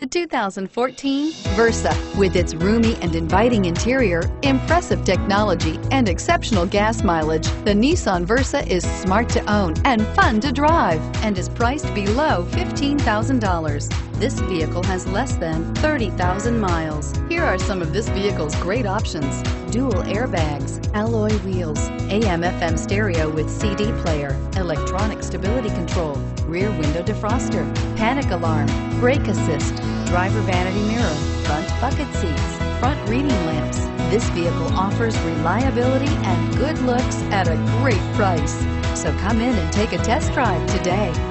The 2014 Versa. With its roomy and inviting interior, impressive technology, and exceptional gas mileage, the Nissan Versa is smart to own and fun to drive and is priced below $15,000. This vehicle has less than 30,000 miles. Here are some of this vehicle's great options. Dual airbags, alloy wheels, AM FM stereo with CD player, electronic stability control, rear window defroster, panic alarm, brake assist, driver vanity mirror, front bucket seats, front reading lamps. This vehicle offers reliability and good looks at a great price. So come in and take a test drive today.